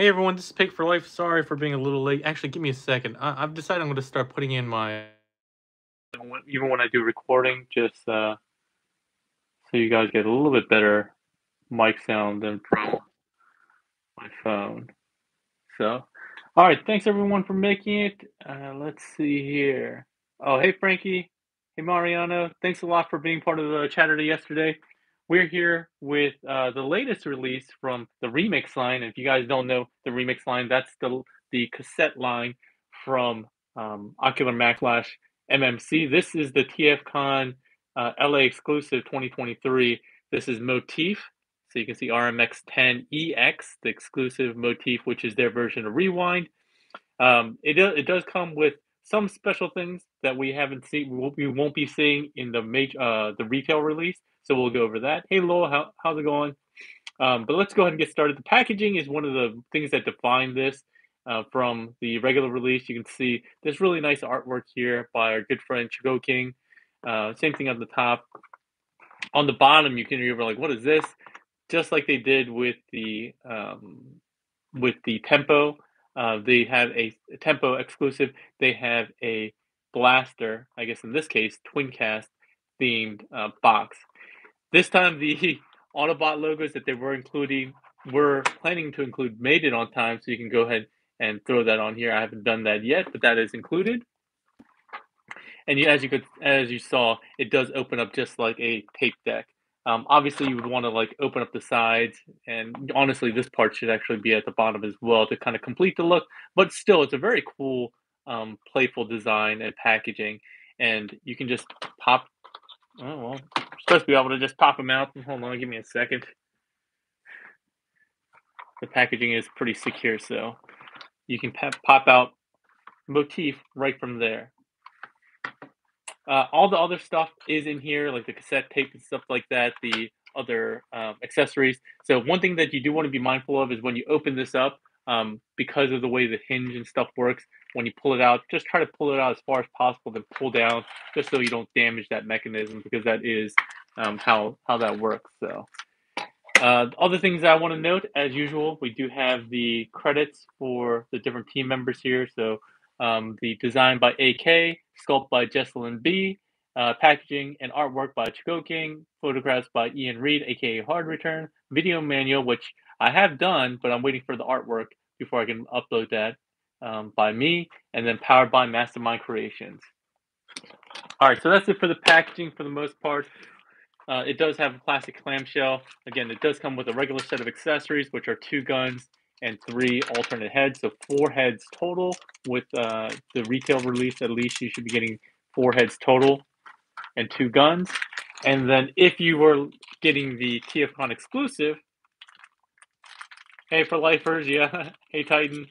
Hey everyone, this is Paik for Life. Sorry for being a little late. Actually, give me a second. I- I've decided I'm going to start putting in my even when I do recording, just uh, so you guys get a little bit better mic sound than from my phone. So, all right, thanks everyone for making it. Uh, let's see here. Oh, hey Frankie. Hey Mariano. Thanks a lot for being part of the Chatterday yesterday. We're here with uh, the latest release from the Remix line. If you guys don't know the Remix line, that's the the cassette line from um, Ocular Max slash MMC. This is the TFCon uh, LA exclusive 2023. This is Motif. So you can see RMX 10EX, the exclusive Motif, which is their version of Rewind. Um, it, it does come with some special things that we haven't seen, we won't be seeing in the major, uh, the retail release. So we'll go over that. Hey, Lowell, how, how's it going? Um, but let's go ahead and get started. The packaging is one of the things that define this uh, from the regular release. You can see this really nice artwork here by our good friend Chigo King. Uh, same thing on the top. On the bottom, you can remember like, what is this? Just like they did with the um, with the Tempo, uh, they have a, a Tempo exclusive. They have a Blaster, I guess in this case, Twincast themed uh, box. This time, the Autobot logos that they were including were planning to include made it on time, so you can go ahead and throw that on here. I haven't done that yet, but that is included. And you, as you could, as you saw, it does open up just like a tape deck. Um, obviously, you would want to like open up the sides, and honestly, this part should actually be at the bottom as well to kind of complete the look. But still, it's a very cool, um, playful design and packaging, and you can just pop. Oh well, supposed to be able to just pop them out. Hold on, give me a second. The packaging is pretty secure, so you can pop out motif right from there. Uh, all the other stuff is in here, like the cassette tape and stuff like that, the other um, accessories. So one thing that you do want to be mindful of is when you open this up, um, because of the way the hinge and stuff works, when you pull it out, just try to pull it out as far as possible, then pull down, just so you don't damage that mechanism, because that is um, how how that works. So. Uh, other things I want to note, as usual, we do have the credits for the different team members here. So um, the design by AK, sculpt by Jesselyn B, uh, packaging and artwork by Chico King, photographs by Ian Reed, aka Hard Return, video manual, which I have done, but I'm waiting for the artwork before I can upload that um, by me, and then powered by Mastermind Creations. All right, so that's it for the packaging for the most part. Uh, it does have a plastic clamshell. Again, it does come with a regular set of accessories, which are two guns and three alternate heads. So four heads total. With uh, the retail release, at least you should be getting four heads total and two guns. And then if you were getting the TFCon exclusive, hey for lifers, yeah. hey Titan,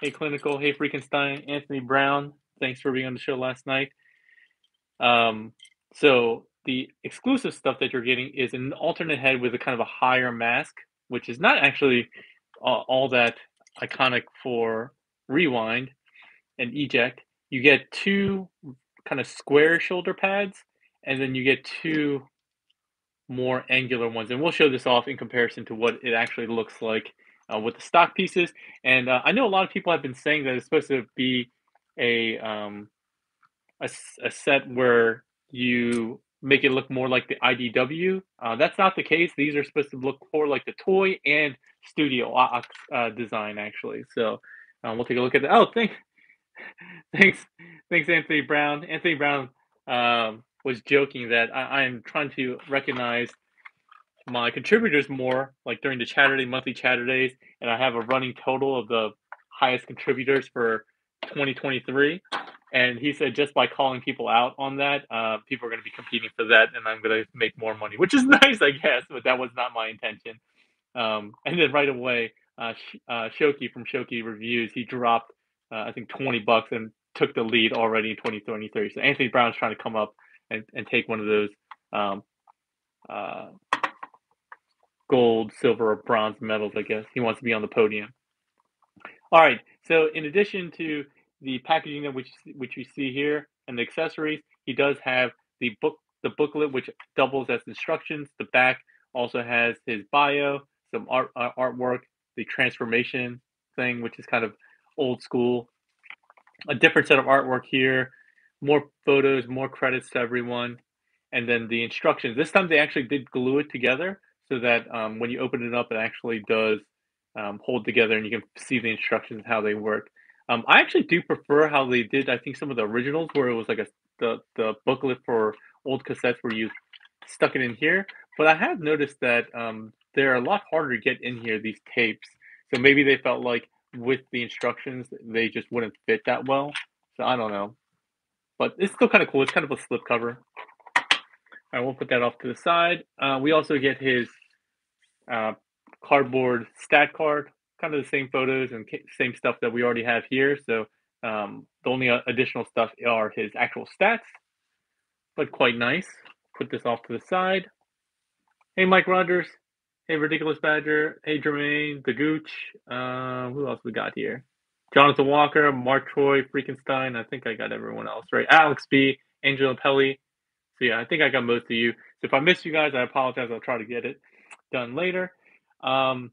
hey Clinical, hey Freakenstein, Anthony Brown. Thanks for being on the show last night. Um, so the exclusive stuff that you're getting is an alternate head with a kind of a higher mask, which is not actually uh, all that iconic for Rewind and Eject. You get two kind of square shoulder pads, and then you get two more angular ones. And we'll show this off in comparison to what it actually looks like uh, with the stock pieces. And uh, I know a lot of people have been saying that it's supposed to be a um, a, a set where you make it look more like the IDW. Uh, that's not the case. These are supposed to look more like the toy and studio uh, design, actually. So um, we'll take a look at that. Oh, thanks, thanks, thanks, Anthony Brown. Anthony Brown um, was joking that I, I'm trying to recognize my contributors more, like during the Chatterday monthly Chatterdays, and I have a running total of the highest contributors for 2023. And he said just by calling people out on that, uh, people are going to be competing for that, and I'm going to make more money, which is nice, I guess, but that was not my intention. Um, and then right away, uh, uh, Shoki from Shoki Reviews, he dropped, uh, I think, 20 bucks and took the lead already in 2023. So Anthony Brown's trying to come up and, and take one of those um, uh, gold, silver, or bronze medals, I guess. He wants to be on the podium. All right. So in addition to the packaging that which which you see here and the accessories, he does have the book the booklet which doubles as instructions. The back also has his bio, some art uh, artwork, the transformation thing, which is kind of old school. A different set of artwork here, more photos, more credits to everyone, and then the instructions. This time they actually did glue it together so that um, when you open it up, it actually does um, hold together and you can see the instructions how they work. Um, I actually do prefer how they did. I think some of the originals where it was like a the the booklet for old cassettes where you stuck it in here. But I have noticed that um, they're a lot harder to get in here. These tapes, so maybe they felt like with the instructions they just wouldn't fit that well. So I don't know, but it's still kind of cool. It's kind of a slip cover. I will put that off to the side. Uh, we also get his uh, cardboard stat card, kind of the same photos and same stuff that we already have here. So um, the only uh, additional stuff are his actual stats, but quite nice. Put this off to the side. Hey, Mike Rogers. Hey, Ridiculous Badger. Hey, Jermaine, the Gooch. Uh, who else we got here? Jonathan Walker, Mark Troy, Freakenstein. I think I got everyone else right. Alex B, Angela Pelly. So yeah, I think I got most of you. So if I miss you guys, I apologize. I'll try to get it done later. Um,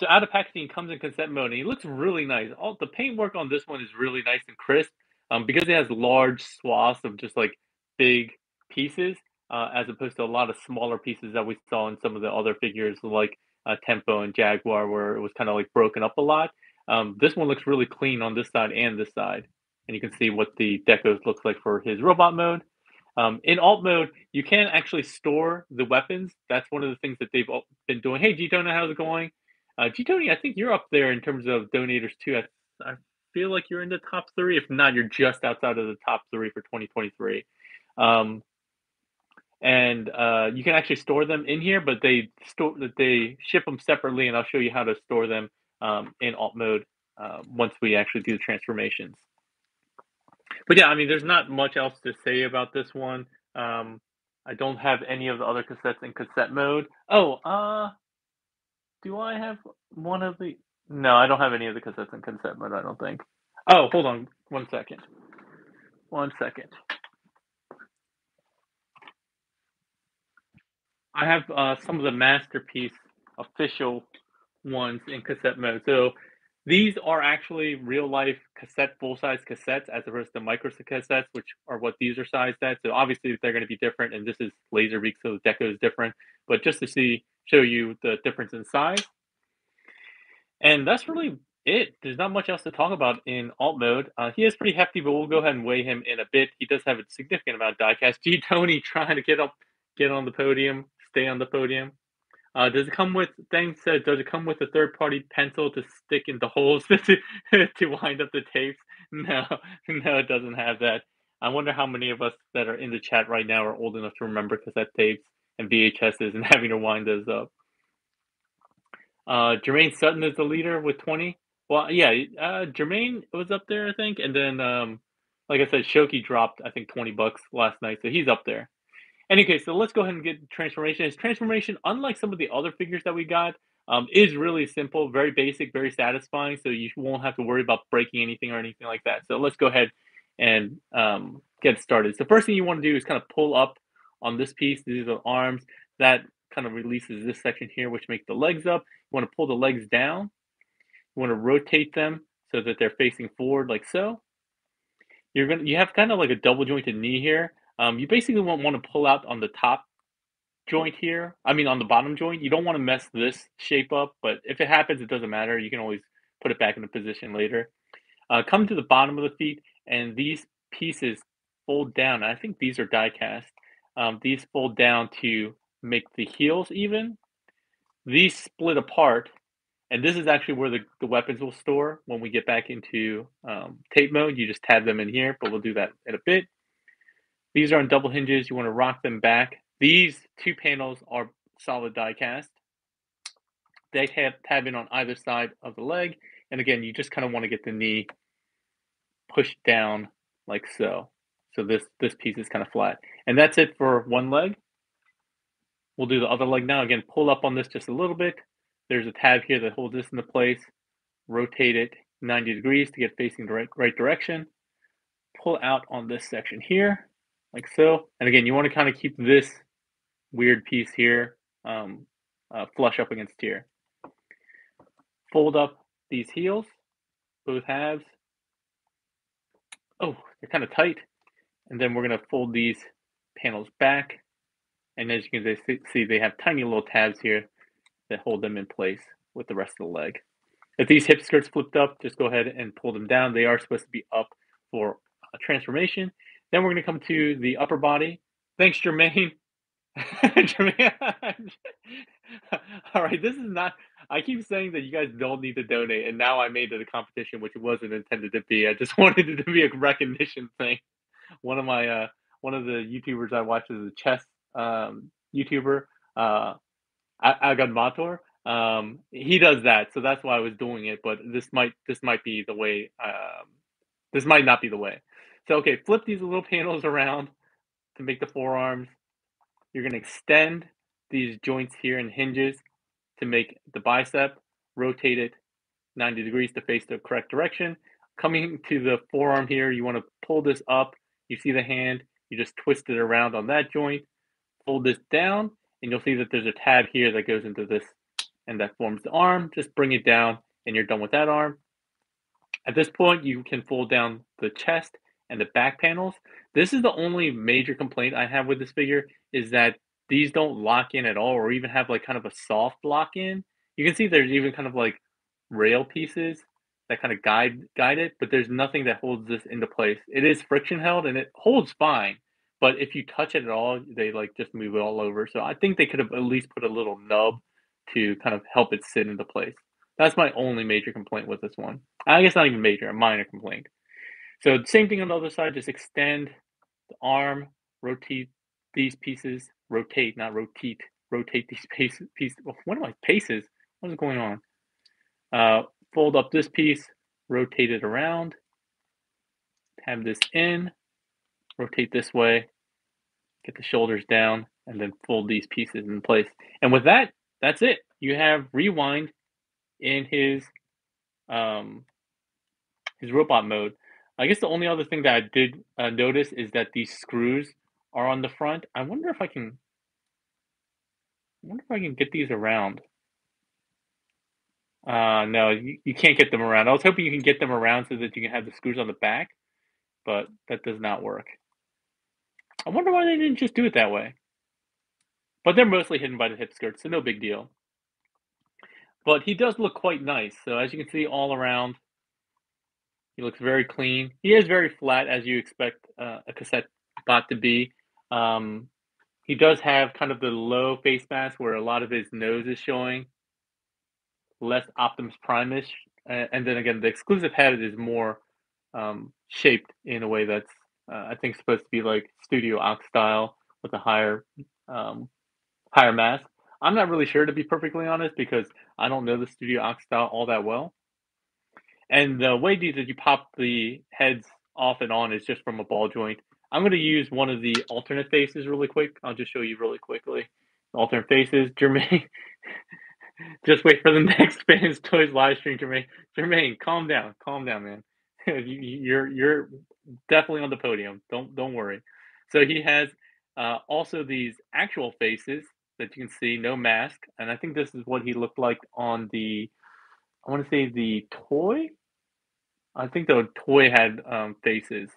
so out of packaging comes in cassette mode, and it looks really nice. All the paintwork on this one is really nice and crisp, um, because it has large swaths of just like big pieces, uh, as opposed to a lot of smaller pieces that we saw in some of the other figures like uh, Tempo and Jaguar, where it was kind of like broken up a lot. Um, this one looks really clean on this side and this side, and you can see what the decos looks like for his robot mode. Um, in alt mode, you can actually store the weapons. That's one of the things that they've been doing. Hey, G Tony, how's it going? Uh, G Tony, I think you're up there in terms of donators too. I, I feel like you're in the top three. If not, you're just outside of the top three for 2023. Um, and uh, you can actually store them in here, but they store that they ship them separately, and I'll show you how to store them um, in alt mode uh, once we actually do the transformations. But yeah, I mean, there's not much else to say about this one. Um, I don't have any of the other cassettes in cassette mode. Oh, uh, do I have one of the? No, I don't have any of the cassettes in cassette mode. I don't think. Oh, hold on, one second. One second. I have uh, some of the masterpiece official ones in cassette mode. So these are actually real life cassette, full size cassettes, as opposed to micro cassettes, which are what these are sized at. So obviously they're going to be different, and this is Laserbeak, so the deco is different. But just to see, show you the difference in size, and that's really it. There's not much else to talk about in alt mode. Uh, he is pretty hefty, but we'll go ahead and weigh him in a bit. He does have a significant amount of diecast. G Tony trying to get up, get on the podium, stay on the podium. Uh, does it come with? Thing said, does it come with a third-party pencil to stick in the holes to to wind up the tapes? No, no, it doesn't have that. I wonder how many of us that are in the chat right now are old enough to remember cassette tapes and VHSs and having to wind those up. Uh, Jermaine Sutton is the leader with 20. Well, yeah, uh, Jermaine was up there, I think, and then, um, like I said, Shoki dropped, I think, 20 bucks last night, so he's up there. Anyway, so let's go ahead and get transformation. His transformation, unlike some of the other figures that we got, um, is really simple, very basic, very satisfying. So you won't have to worry about breaking anything or anything like that. So let's go ahead and um, get started. So first thing you want to do is kind of pull up on this piece. These are the arms. That kind of releases this section here, which makes the legs up. You want to pull the legs down. You want to rotate them so that they're facing forward like so. You're gonna you have kind of like a double jointed knee here. Um, you basically won't want to pull out on the top joint here. I mean, on the bottom joint. You don't want to mess this shape up, but if it happens, it doesn't matter. You can always put it back into position later. Uh, come to the bottom of the feet, and these pieces fold down. I think these are die cast. Um, these fold down to make the heels even. These split apart, and this is actually where the, the weapons will store when we get back into um, tape mode. You just tab them in here, but we'll do that in a bit. These are on double hinges. You want to rock them back. These two panels are solid die cast. They have tab in on either side of the leg. And again, you just kind of want to get the knee pushed down like so. So this, this piece is kind of flat. And that's it for one leg. We'll do the other leg now. Again, pull up on this just a little bit. There's a tab here that holds this into place. Rotate it 90 degrees to get facing the right, right direction. Pull out on this section here like so. And again, you want to kind of keep this weird piece here um, uh, flush up against here. Fold up these heels, both halves. Oh, they're kind of tight. And then we're going to fold these panels back. And as you can see, they have tiny little tabs here that hold them in place with the rest of the leg. If these hip skirts flipped up, just go ahead and pull them down. They are supposed to be up for a transformation. Then we're going to come to the upper body. Thanks, Jermaine. Jermaine. All right, this is not. I keep saying that you guys don't need to donate, and now I made it a competition, which it wasn't intended to be. I just wanted it to be a recognition thing. One of my uh, one of the YouTubers I watch is a chess um, YouTuber, uh, Agadmator. Um, he does that, so that's why I was doing it. But this might this might be the way. Um, this might not be the way. So okay, flip these little panels around to make the forearms. You're gonna extend these joints here and hinges to make the bicep. Rotate it 90 degrees to face the correct direction. Coming to the forearm here, you want to pull this up. You see the hand, you just twist it around on that joint. Fold this down, and you'll see that there's a tab here that goes into this and that forms the arm. Just bring it down and you're done with that arm. At this point, you can fold down the chest and the back panels. This is the only major complaint I have with this figure is that these don't lock in at all or even have like kind of a soft lock in. You can see there's even kind of like rail pieces that kind of guide guide it, but there's nothing that holds this into place. It is friction held and it holds fine, but if you touch it at all, they like just move it all over. So I think they could have at least put a little nub to kind of help it sit into place. That's my only major complaint with this one. I guess not even major, a minor complaint. So same thing on the other side, just extend the arm, rotate these pieces, rotate, not rotate, rotate these pieces. Piece, what am I, paces? What is going on? Uh, fold up this piece, rotate it around, have this in, rotate this way, get the shoulders down, and then fold these pieces in place. And with that, that's it. You have rewind in his um, his robot mode. I guess the only other thing that I did uh, notice is that these screws are on the front. I wonder if I can. I wonder if I can get these around. Uh, no, you, you can't get them around. I was hoping you can get them around so that you can have the screws on the back, but that does not work. I wonder why they didn't just do it that way. But they're mostly hidden by the hip skirts, so no big deal. But he does look quite nice. So as you can see all around, he looks very clean. He is very flat, as you expect uh, a cassette bot to be. Um, he does have kind of the low face mask where a lot of his nose is showing, less Optimus Prime-ish. Uh, and then again, the exclusive head is more um, shaped in a way that's, uh, I think, supposed to be like Studio Ox style with a higher um, higher mask. I'm not really sure to be perfectly honest because I don't know the Studio Ox style all that well. And the way that you pop the heads off and on is just from a ball joint. I'm going to use one of the alternate faces really quick. I'll just show you really quickly. Alternate faces, Jermaine. just wait for the next Fans Toys live stream, Jermaine. Jermaine, calm down, calm down, man. you're you're definitely on the podium. Don't don't worry. So he has uh, also these actual faces that you can see, no mask, and I think this is what he looked like on the. I want to say the toy. I think the toy had um, faces.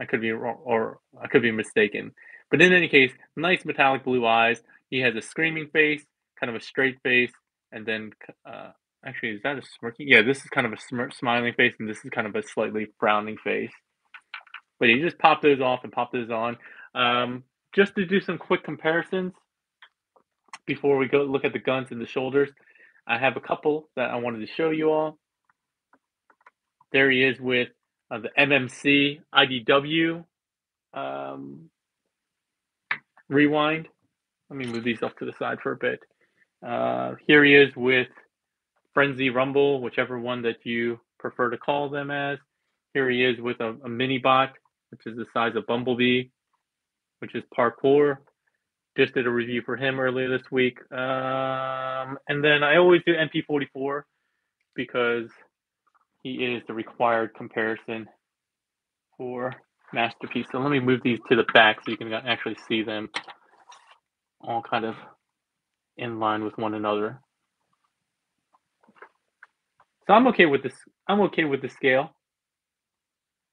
I could be wrong, or I could be mistaken. But in any case, nice metallic blue eyes. He has a screaming face, kind of a straight face, and then uh, actually, is that a smirky? Yeah, this is kind of a smirk, smiling face, and this is kind of a slightly frowning face. But you just pop those off and pop those on. Um, just to do some quick comparisons, before we go look at the guns and the shoulders, I have a couple that I wanted to show you all. There he is with uh, the MMC IDW um, rewind. Let me move these off to the side for a bit. Uh, here he is with Frenzy Rumble, whichever one that you prefer to call them as. Here he is with a, a mini bot, which is the size of Bumblebee, which is parkour just did a review for him earlier this week. Um, and then I always do MP44 because he is the required comparison for Masterpiece. So let me move these to the back so you can actually see them all kind of in line with one another. So I'm okay with this. I'm okay with the scale.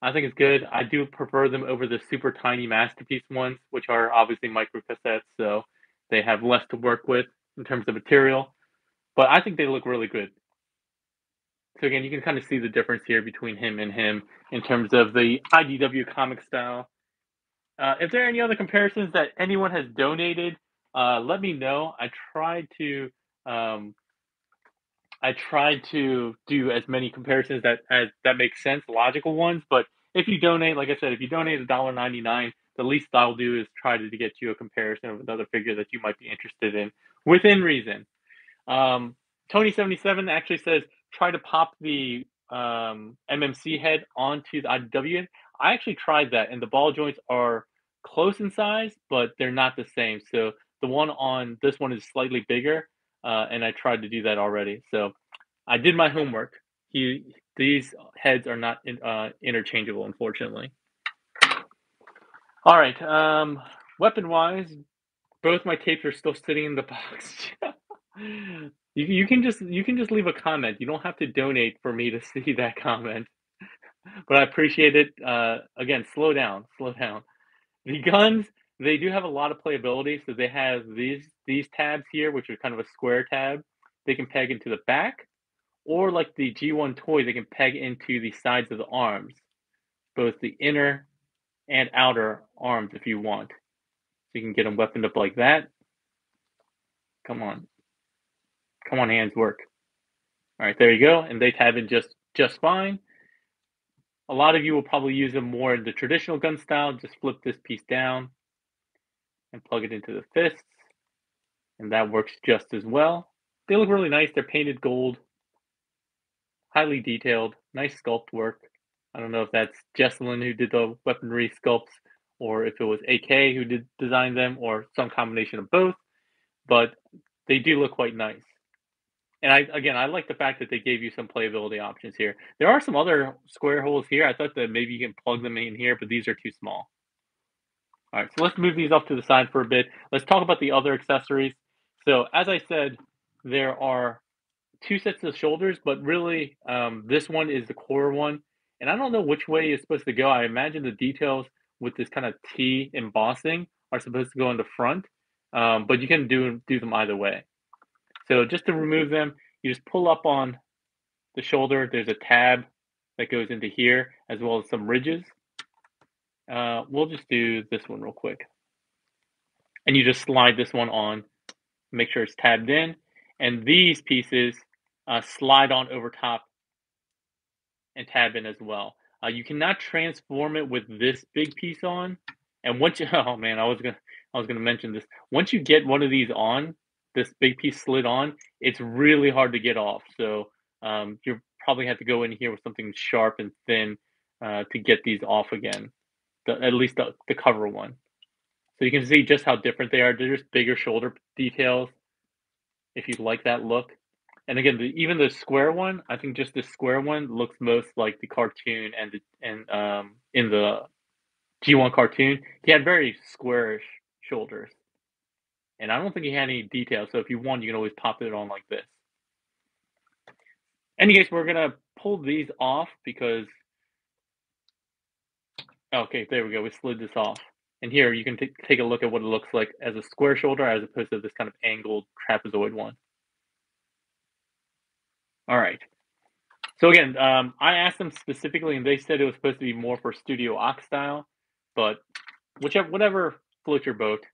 I think it's good. I do prefer them over the super tiny masterpiece ones, which are obviously micro cassettes, so they have less to work with in terms of material. But I think they look really good. So again, you can kind of see the difference here between him and him in terms of the IDW comic style. Uh, if there are any other comparisons that anyone has donated, uh, let me know. I tried to um, I tried to do as many comparisons that as that make sense, logical ones. But if you donate, like I said, if you donate a dollar ninety nine, the least I'll do is try to, get you a comparison of another figure that you might be interested in within reason. Um, Tony seventy seven actually says try to pop the um, MMC head onto the IDW. I actually tried that, and the ball joints are close in size, but they're not the same. So the one on this one is slightly bigger, uh, and I tried to do that already. So I did my homework. He these heads are not in, uh, interchangeable, unfortunately. All right. Um, weapon wise, both my tapes are still sitting in the box. you, you can just you can just leave a comment. You don't have to donate for me to see that comment. But I appreciate it. Uh, again, slow down, slow down. The guns they do have a lot of playability. So they have these these tabs here, which are kind of a square tab. They can peg into the back, or like the G1 toy, they can peg into the sides of the arms, both the inner and outer arms if you want. So you can get them weaponed up like that. Come on. Come on, hands, work. All right, there you go. And they tab in just, just fine. A lot of you will probably use them more in the traditional gun style. Just flip this piece down and plug it into the fists. And that works just as well. They look really nice. They're painted gold, highly detailed, nice sculpt work. I don't know if that's Jesselyn who did the weaponry sculpts or if it was AK who did design them or some combination of both, but they do look quite nice. And I again, I like the fact that they gave you some playability options here. There are some other square holes here. I thought that maybe you can plug them in here, but these are too small. All right, so let's move these off to the side for a bit. Let's talk about the other accessories. So as I said, there are two sets of shoulders, but really um, this one is the core one. And I don't know which way it's supposed to go. I imagine the details with this kind of T embossing are supposed to go in the front, um, but you can do, do them either way. So just to remove them, you just pull up on the shoulder. There's a tab that goes into here, as well as some ridges. Uh, we'll just do this one real quick. And you just slide this one on, make sure it's tabbed in. And these pieces uh, slide on over top and tab in as well. Uh, you cannot transform it with this big piece on. And once you, oh man, I was gonna, I was gonna mention this. Once you get one of these on, this big piece slid on, it's really hard to get off. So um, you probably have to go in here with something sharp and thin uh, to get these off again. The, at least the, the cover one. So you can see just how different they are. They're just bigger shoulder details. If you like that look, and again, the, even the square one, I think just the square one looks most like the cartoon and the, and um in the G1 cartoon, he had very squarish shoulders. And I don't think he had any details. So if you want, you can always pop it on like this. Anyways, we're gonna pull these off because okay, there we go. We slid this off. And here you can t- take a look at what it looks like as a square shoulder as opposed to this kind of angled trapezoid one. All right. So again, um, I asked them specifically, and they said it was supposed to be more for Studio Ox style, but whichever, whatever floats your boat.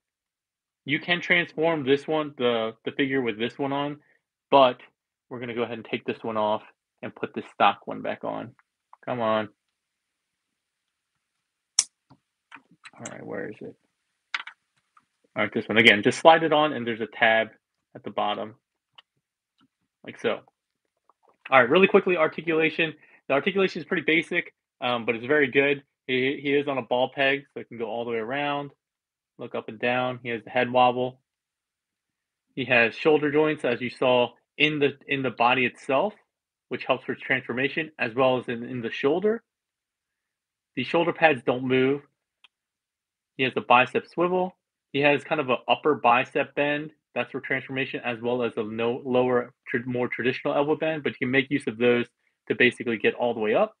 You can transform this one, the the figure with this one on, but we're gonna go ahead and take this one off and put the stock one back on. Come on. All right, where is it? All right, this one again. Just slide it on, and there's a tab at the bottom, like so. All right, really quickly, articulation. The articulation is pretty basic, um, but it's very good. He, he is on a ball peg, so it can go all the way around, look up and down. He has the head wobble. He has shoulder joints, as you saw in the in the body itself, which helps with transformation, as well as in, in the shoulder. The shoulder pads don't move. He has a bicep swivel. He has kind of an upper bicep bend That's for transformation, as well as a no lower, tr- more traditional elbow bend. But you can make use of those to basically get all the way up.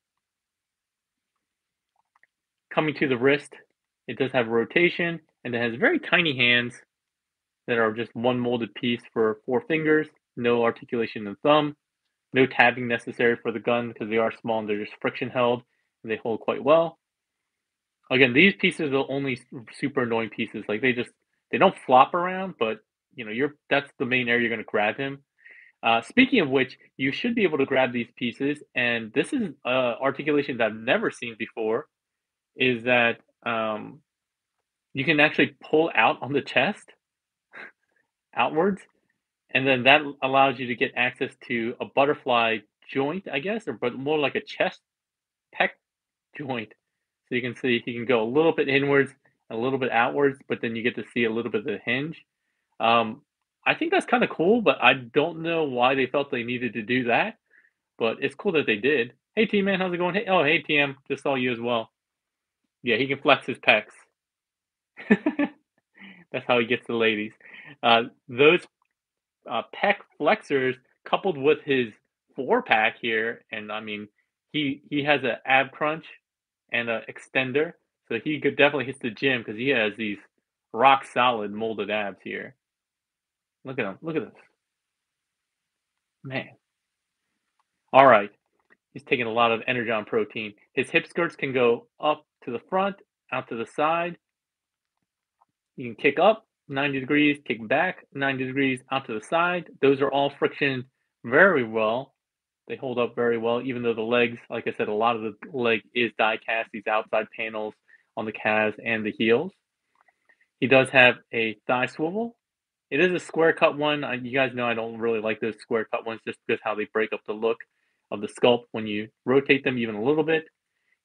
Coming to the wrist, it does have rotation and it has very tiny hands that are just one molded piece for four fingers. No articulation in the thumb. No tabbing necessary for the gun because they are small and they're just friction held and they hold quite well. Again, these pieces are only super annoying pieces. Like they just they don't flop around, but you know you're that's the main area you're going to grab him. Uh, speaking of which, you should be able to grab these pieces, and this is uh, articulation that I've never seen before. Is that um, you can actually pull out on the chest outwards, and then that allows you to get access to a butterfly joint, I guess, or but more like a chest pec joint. So you can see he can go a little bit inwards, a little bit outwards, but then you get to see a little bit of the hinge. Um, I think that's kind of cool, but I don't know why they felt they needed to do that. But it's cool that they did. Hey, T man, how's it going? Hey, oh, hey, TM, just saw you as well. Yeah, he can flex his pecs. that's how he gets the ladies. Uh, those uh, pec flexors coupled with his four pack here, and I mean, he he has an ab crunch and an extender, so he could definitely hits the gym because he has these rock solid molded abs here. Look at him. Look at this. Man. All right. He's taking a lot of Energon protein. His hip skirts can go up to the front, out to the side. You can kick up 90 degrees, kick back 90 degrees, out to the side. Those are all friction very well. They hold up very well, even though the legs, like I said, a lot of the leg is die cast, these outside panels on the calves and the heels. He does have a thigh swivel. It is a square cut one. You guys know I don't really like those square cut ones just because how they break up the look of the sculpt when you rotate them even a little bit.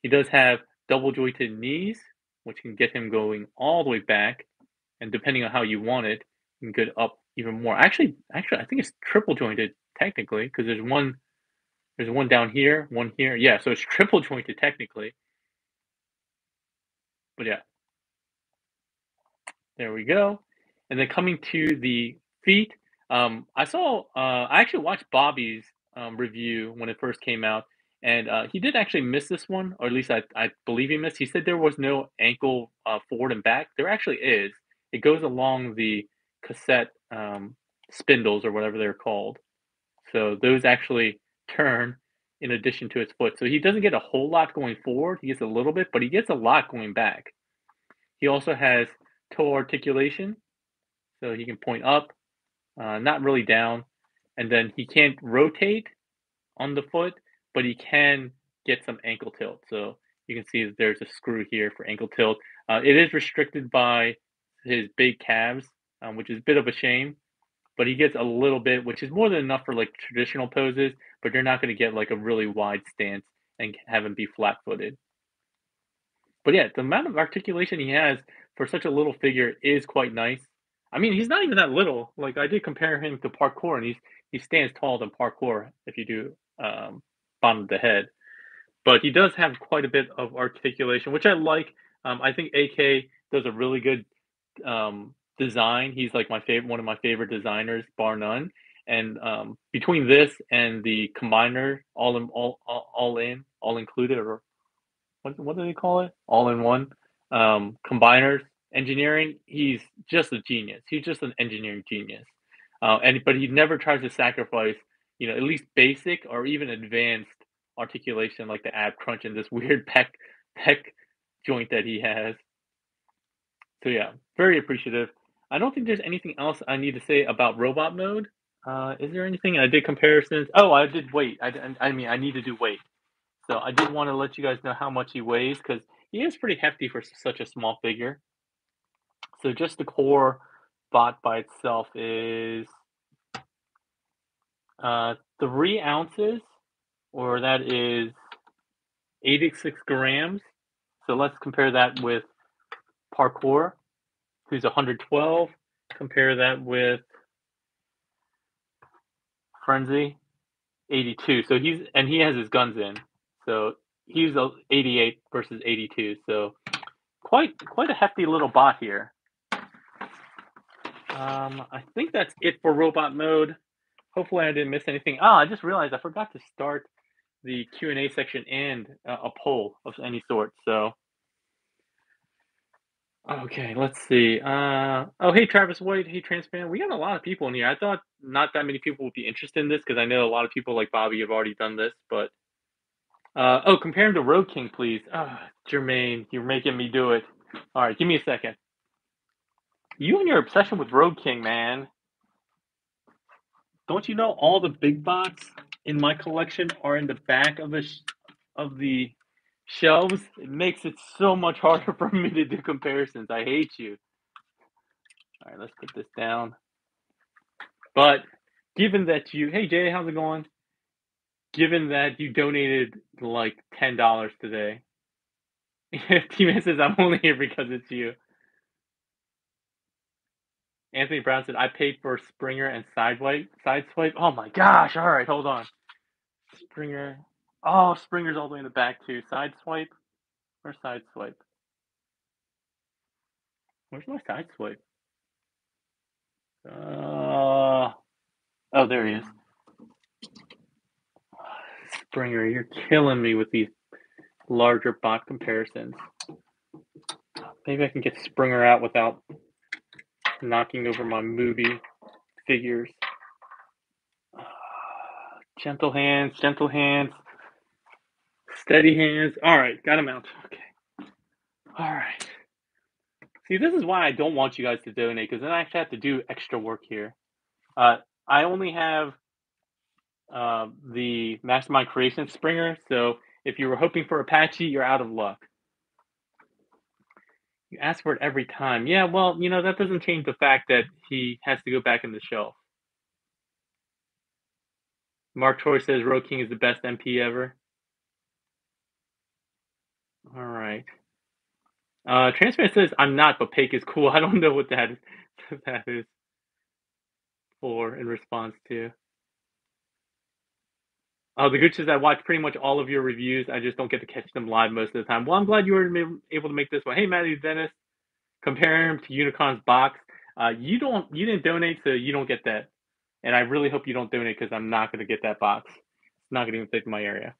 He does have double jointed knees, which can get him going all the way back. And depending on how you want it, you can get up even more. Actually, actually, I think it's triple jointed technically because there's one, there's one down here, one here. Yeah, so it's triple jointed technically. But yeah, there we go. And then coming to the feet, um, I saw, uh, I actually watched Bobby's um, review when it first came out, and uh, he did actually miss this one, or at least I, I believe he missed. He said there was no ankle uh, forward and back. There actually is. It goes along the cassette um, spindles or whatever they're called. So those actually turn in addition to his foot. So he doesn't get a whole lot going forward. He gets a little bit, but he gets a lot going back. He also has toe articulation, so he can point up, uh, not really down, and then he can't rotate on the foot, but he can get some ankle tilt. So you can see there's a screw here for ankle tilt. Uh, it is restricted by his big calves, um, which is a bit of a shame, but he gets a little bit, which is more than enough for like traditional poses, but you're not going to get like a really wide stance and have him be flat footed. But yeah, the amount of articulation he has for such a little figure is quite nice. I mean, he's not even that little. Like I did compare him to parkour, and he's he stands taller than parkour if you do um, bottom of the head. But he does have quite a bit of articulation, which I like. Um, I think AK does a really good um, design. He's like my favorite, one of my favorite designers, bar none. And um, between this and the combiner, all in all, all, in, all included, or what what do they call it? All in one um, combiners engineering. He's just a genius. He's just an engineering genius. Uh, and but he never tries to sacrifice, you know, at least basic or even advanced articulation like the ab crunch and this weird pec pec joint that he has. So yeah, very appreciative. I don't think there's anything else I need to say about robot mode. Uh, is there anything I did comparisons? Oh, I did weight. I, I mean, I need to do weight. So I did want to let you guys know how much he weighs because he is pretty hefty for such a small figure. So just the core bot by itself is uh, three ounces, or that is 86 grams. So let's compare that with Parkour, who's 112. Compare that with Frenzy, 82. So he's and he has his guns in. So he's 88 versus 82. So quite quite a hefty little bot here. Um, I think that's it for robot mode. Hopefully I didn't miss anything. Oh, I just realized I forgot to start the Q&A section and uh, a poll of any sort. So, okay, let's see. Uh, oh, hey, Travis White. Hey, Transpan. We got a lot of people in here. I thought not that many people would be interested in this because I know a lot of people like Bobby have already done this, but uh, oh, compare him to Road King, please. Oh, Jermaine, you're making me do it. All right, give me a second. You and your obsession with Road King, man. Don't you know all the big bots in my collection are in the back of the sh- of the shelves? It makes it so much harder for me to do comparisons. I hate you. All right, let's put this down. But given that you, hey Jay, how's it going? Given that you donated like ten dollars today, T-Man says I'm only here because it's you. Anthony Brown said I paid for Springer and Sideswipe. Sideswipe. Oh my gosh! All right, hold on. Springer. Oh, Springer's all the way in the back too. Sideswipe. Where's Sideswipe? Where's my Sideswipe? Uh, oh, there he is. Springer, you're killing me with these larger bot comparisons. Maybe I can get Springer out without knocking over my movie figures. Gentle hands, gentle hands, steady hands. All right, got him out. Okay. All right. See, this is why I don't want you guys to donate because then I actually have to do extra work here. Uh, I only have uh, the Mastermind Creation Springer, so if you were hoping for Apache, you're out of luck. You ask for it every time. Yeah, well, you know, that doesn't change the fact that he has to go back in the shelf. Mark Troy says Road King is the best MP ever. All right. Uh, Transparent says I'm not, but Paik is cool. I don't know what that, that is for in response to. Oh, the good is I watch pretty much all of your reviews. I just don't get to catch them live most of the time. Well, I'm glad you were able to make this one. Hey, Matthew Dennis, compare him to Unicron's box. Uh, you don't, you didn't donate, so you don't get that. And I really hope you don't donate because I'm not going to get that box. It's not going to even fit in my area.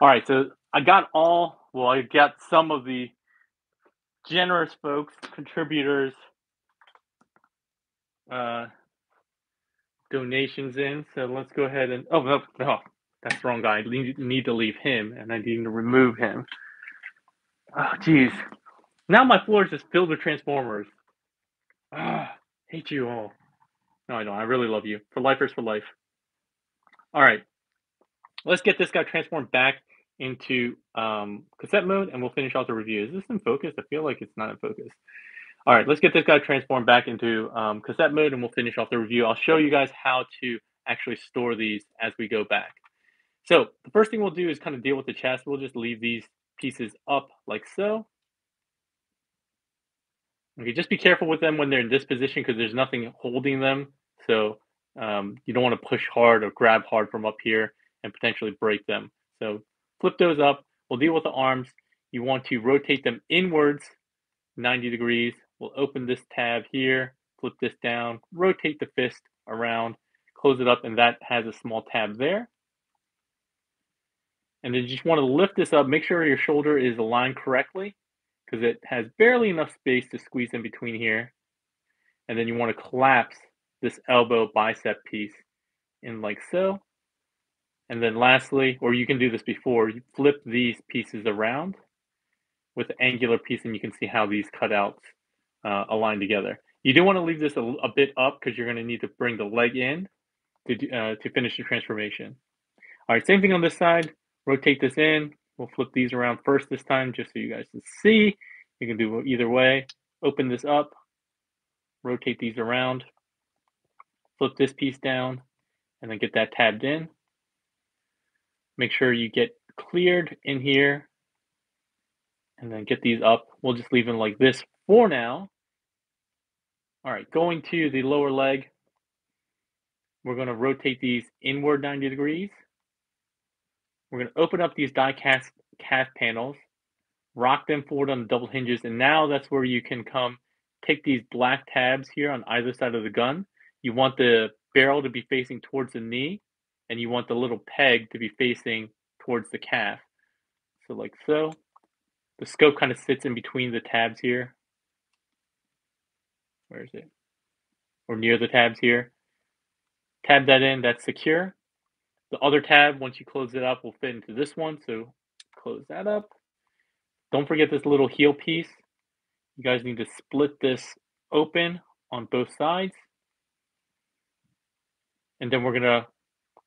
All right, so I got all. Well, I got some of the generous folks, contributors, uh, donations in. So let's go ahead and. Oh no, no, that's wrong guy. I need to leave him, and I need to remove him. Oh, jeez. Now my floor is just filled with Transformers. Ah, hate you all. No, I don't. I really love you. For lifers for life. All right. Let's get this guy transformed back into um, cassette mode, and we'll finish off the review. Is this in focus? I feel like it's not in focus. All right, let's get this guy transformed back into um, cassette mode, and we'll finish off the review. I'll show you guys how to actually store these as we go back. So the first thing we'll do is kind of deal with the chest. We'll just leave these pieces up like so. Okay, just be careful with them when they're in this position because there's nothing holding them. So um, you don't want to push hard or grab hard from up here and potentially break them. So flip those up. We'll deal with the arms. You want to rotate them inwards 90 degrees. We'll open this tab here, flip this down, rotate the fist around, close it up, and that has a small tab there. And then you just want to lift this up, make sure your shoulder is aligned correctly because it has barely enough space to squeeze in between here. And then you want to collapse this elbow bicep piece in like so. And then lastly, or you can do this before, you flip these pieces around with the angular piece and you can see how these cutouts uh, align together. You do want to leave this a, a bit up because you're going to need to bring the leg in to, uh, to finish the transformation. All right, same thing on this side rotate this in. We'll flip these around first this time just so you guys can see. You can do either way. Open this up, rotate these around, flip this piece down, and then get that tabbed in. Make sure you get cleared in here and then get these up. We'll just leave them like this for now. All right, going to the lower leg, we're going to rotate these inward 90 degrees. We're going to open up these die cast calf panels, rock them forward on the double hinges, and now that's where you can come take these black tabs here on either side of the gun. You want the barrel to be facing towards the knee, and you want the little peg to be facing towards the calf. So like so. The scope kind of sits in between the tabs here. Where is it? Or near the tabs here. Tab that in, that's secure. The other tab, once you close it up, will fit into this one. So close that up. Don't forget this little heel piece. You guys need to split this open on both sides. And then we're going to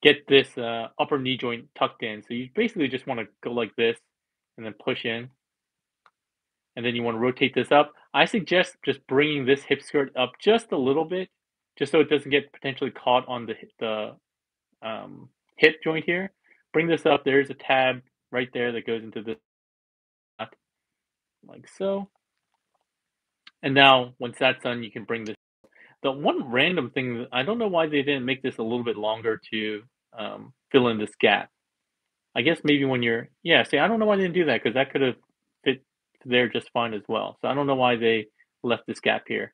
get this uh, upper knee joint tucked in. So you basically just want to go like this and then push in. And then you want to rotate this up. I suggest just bringing this hip skirt up just a little bit, just so it doesn't get potentially caught on the, the um, hip joint here. Bring this up. There's a tab right there that goes into this like so. And now once that's done, you can bring this. The one random thing, I don't know why they didn't make this a little bit longer to um, fill in this gap. I guess maybe when you're, yeah, see, I don't know why they didn't do that because that could have fit there just fine as well. So I don't know why they left this gap here.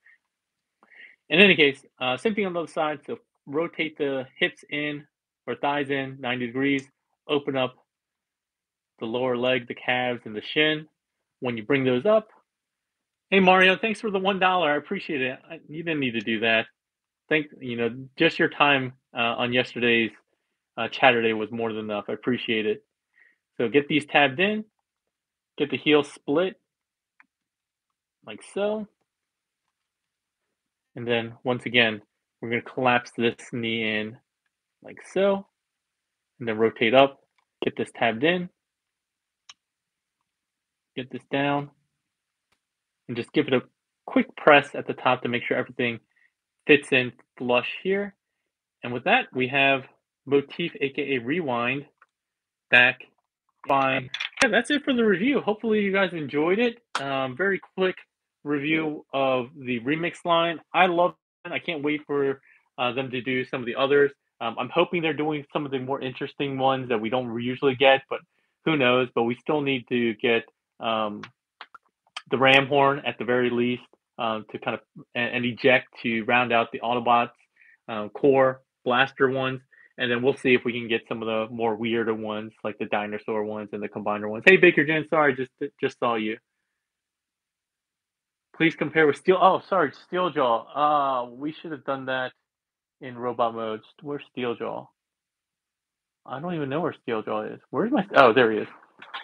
In any case, uh, same thing on the other side. So rotate the hips in or thighs in 90 degrees, open up the lower leg, the calves, and the shin. When you bring those up, hey Mario, thanks for the one dollar. I appreciate it. I, you didn't need to do that. Thank you know just your time uh, on yesterday's uh, Chatterday was more than enough. I appreciate it. So get these tabbed in, get the heel split like so. And then once again, we're going to collapse this knee in like so. And then rotate up, get this tabbed in, get this down, and just give it a quick press at the top to make sure everything fits in flush here. And with that, we have motif, aka rewind, back fine. Yeah, that's it for the review. Hopefully you guys enjoyed it. Um, very quick review of the remix line. I love it. I can't wait for uh, them to do some of the others. Um, I'm hoping they're doing some of the more interesting ones that we don't usually get, but who knows? But we still need to get um, the Ramhorn at the very least um, to kind of and, eject to round out the Autobots um, core blaster ones. And then we'll see if we can get some of the more weirder ones, like the dinosaur ones and the combiner ones. Hey, Baker Jen, sorry, just just saw you. Please compare with Steel. Oh, sorry, Steeljaw. Uh, we should have done that in robot mode. Where's Steeljaw? I don't even know where Steeljaw is. Where's my? Oh, there he is.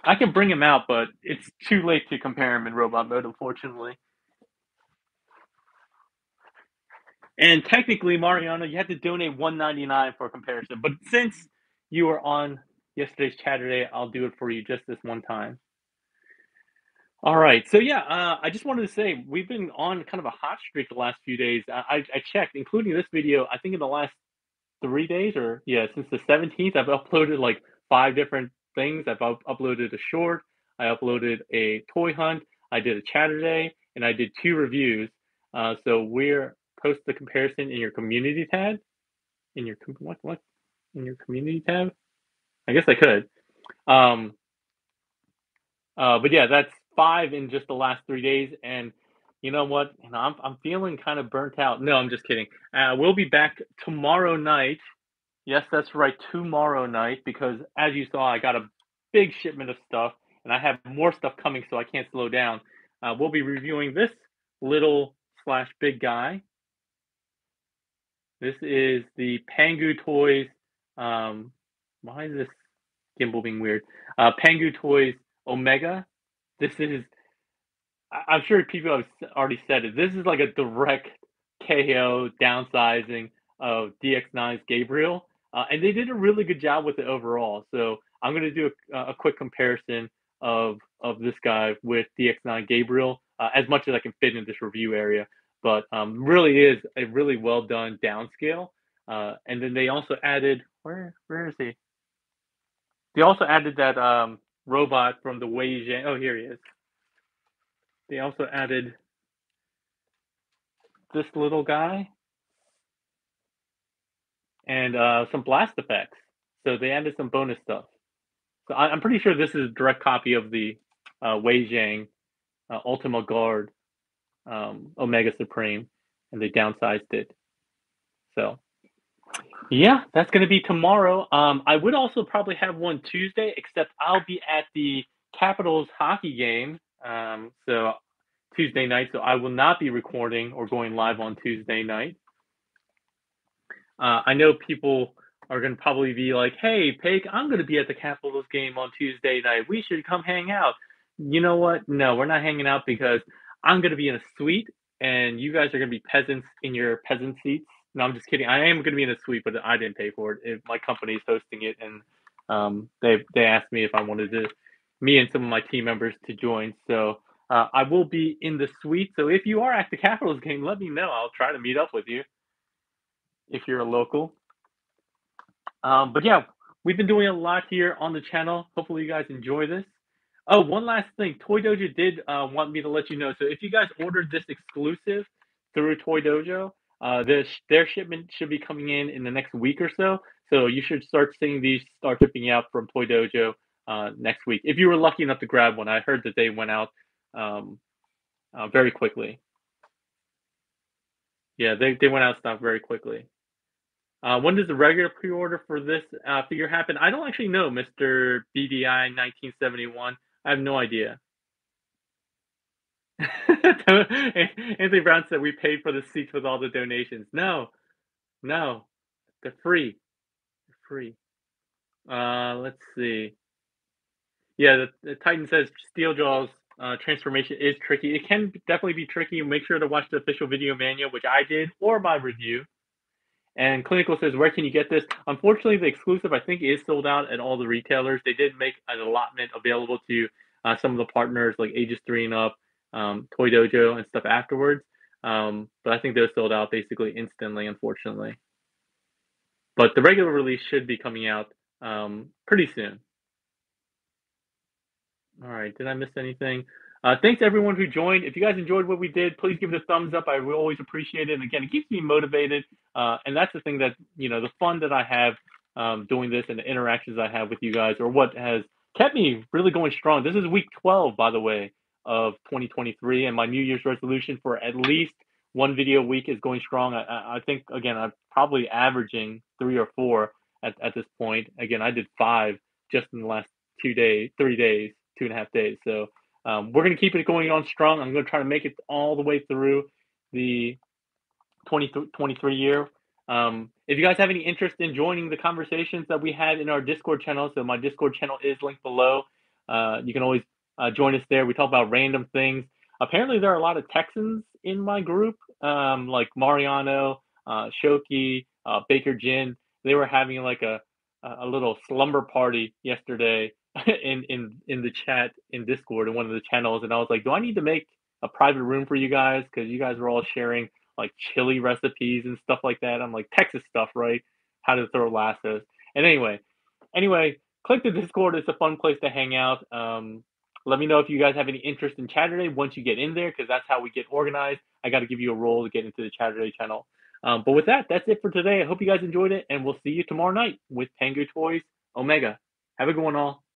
I can bring him out, but it's too late to compare him in robot mode, unfortunately. And technically, Mariana, you have to donate one ninety nine for comparison. But since you were on yesterday's Chatterday, I'll do it for you just this one time. All right. So yeah, uh, I just wanted to say we've been on kind of a hot streak the last few days. I, I checked, including this video. I think in the last three days, or yeah, since the seventeenth, I've uploaded like five different things. I've up- uploaded a short, I uploaded a toy hunt, I did a Chatterday, and I did two reviews. Uh, so we're post the comparison in your community tab. In your what what in your community tab? I guess I could. Um, uh, but yeah, that's five in just the last three days, and you know what? You know, I'm I'm feeling kind of burnt out. No, I'm just kidding. Uh, we'll be back tomorrow night Yes, that's right, tomorrow night, because as you saw, I got a big shipment of stuff and I have more stuff coming, so I can't slow down. Uh, we'll be reviewing this little slash big guy. This is the Pangu Toys. Um, why is this gimbal being weird? Uh, Pangu Toys Omega. This is, I'm sure people have already said it. This is like a direct KO downsizing of DX9's Gabriel. Uh, and they did a really good job with it overall. So I'm going to do a, a, quick comparison of of this guy with DX9 Gabriel uh, as much as I can fit in this review area. But um, really is a really well done downscale. Uh, and then they also added where where is he? They also added that um, robot from the Weijiang. Oh, here he is. They also added this little guy and uh, some blast effects. So they added some bonus stuff. So I, am pretty sure this is a direct copy of the uh, Weijiang uh, Ultima Guard um, Omega Supreme, and they downsized it. So, yeah, that's going to be tomorrow. Um, I would also probably have one Tuesday, except I'll be at the Capitals hockey game. Um, so Tuesday night, so I will not be recording or going live on Tuesday night. Uh, I know people are going to probably be like, "Hey, Pig, I'm going to be at the Capitals game on Tuesday night. We should come hang out." You know what? No, we're not hanging out because I'm going to be in a suite, and you guys are going to be peasants in your peasant seats. No, I'm just kidding. I am going to be in a suite, but I didn't pay for it. it my company is hosting it, and um, they they asked me if I wanted to, me and some of my team members to join. So uh, I will be in the suite. So if you are at the Capitals game, let me know. I'll try to meet up with you if you're a local. Um, but yeah, we've been doing a lot here on the channel. Hopefully, you guys enjoy this. Oh, one last thing. Toy Dojo did uh, want me to let you know. So if you guys ordered this exclusive through Toy Dojo, uh, this their shipment should be coming in in the next week or so. So you should start seeing these start shipping out from Toy Dojo uh, next week. If you were lucky enough to grab one, I heard that they went out um, uh, very quickly. Yeah, they, they went out of stock very quickly. Uh, when does the regular pre-order for this uh, figure happen? I don't actually know, Mr. BDI 1971. I have no idea. Anthony Brown said we paid for the seats with all the donations. No, no, they're free. They're free. Uh, let's see. Yeah, the, the Titan says Steeljaws uh, transformation is tricky. It can definitely be tricky. Make sure to watch the official video manual, which I did, or my review. And Clinical says, where can you get this? Unfortunately, the exclusive I think is sold out at all the retailers. They did make an allotment available to uh, some of the partners like Ages Three and Up, um, Toy Dojo, and stuff afterwards. Um, but I think they're sold out basically instantly, unfortunately. But the regular release should be coming out um, pretty soon. All right. Did I miss anything? Uh, thanks everyone who joined. If you guys enjoyed what we did, please give it a thumbs up. I always appreciate it. And again, it keeps me motivated. Uh, and that's the thing that, you know, the fun that I have um, doing this and the interactions I have with you guys or what has kept me really going strong. This is week 12, by the way, of 2023. And my New Year's resolution for at least one video a week is going strong. I, I think, again, I'm probably averaging three or four at, at this point. Again, I did five just in the last two days, three days two and a half days. So um, we're going to keep it going on strong. I'm going to try to make it all the way through the 2023 year. Um, if you guys have any interest in joining the conversations that we had in our Discord channel, so my Discord channel is linked below. Uh, you can always uh, join us there. We talk about random things. Apparently, there are a lot of Texans in my group, um, like Mariano, uh, Shoki, uh, Baker Jin. They were having like a a little slumber party yesterday in in in the chat in Discord in one of the channels, and I was like, do I need to make a private room for you guys because you guys were all sharing like chili recipes and stuff like that. I'm like Texas stuff, right? How to throw lassos. And anyway, anyway, click the Discord. It's a fun place to hang out. Um, let me know if you guys have any interest in Chatterday once you get in there, because that's how we get organized. I got to give you a role to get into the Chatterday channel. Um, but with that, that's it for today. I hope you guys enjoyed it, and we'll see you tomorrow night with Tengu Toys Omega. Have a good one, all.